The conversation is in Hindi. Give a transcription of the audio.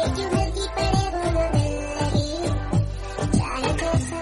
पे जो नदी पड़े वो न गंगा ही चाहे कैसा